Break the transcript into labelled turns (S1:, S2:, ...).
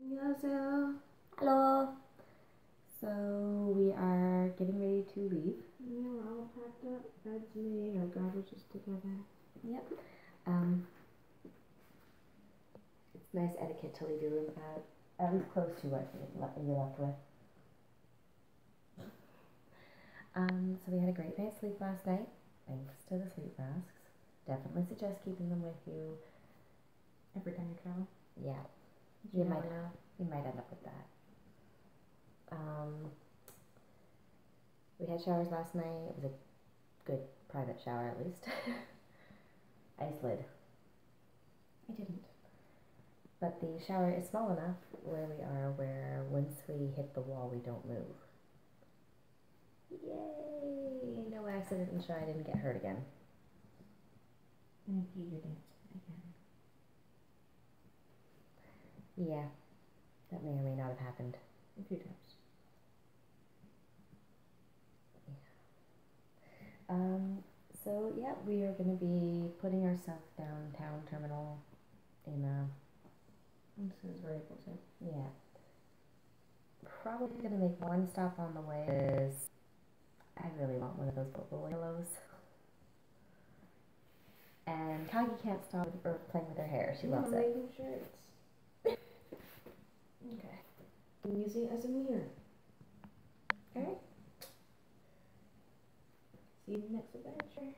S1: 안녕하세요.
S2: Hello. So we are getting ready to leave.
S1: Yeah, we're all packed up. Bed's made. Our garbage is together.
S2: Yep. Um, it's nice etiquette to leave your room at at least close to what you're le- you're left with. Um, so we had a great night's sleep last night, thanks to the sleep masks. Definitely suggest keeping them with you.
S1: Every time you travel.
S2: Yeah,
S1: You
S2: might-
S1: know.
S2: you might end up with that. Um, we had showers last night. It was a good private shower, at least. I slid.
S1: I didn't.
S2: But the shower is small enough where we are where once we hit the wall, we don't move. Yay! No accident and sure I didn't get hurt again.
S1: And you again.
S2: Yeah, that may or may not have happened.
S1: A few times.
S2: Um, so yeah, we are going to be putting our stuff downtown terminal in a
S1: As soon as we're able to.
S2: Yeah. Probably gonna make one stop on the way is I really want one of those bubble willows. And Kaggi can't stop playing with her hair. She loves
S1: I'm
S2: it.
S1: making shirts. Okay. I'm using it as a mirror.
S2: Alright.
S1: See you in the next adventure.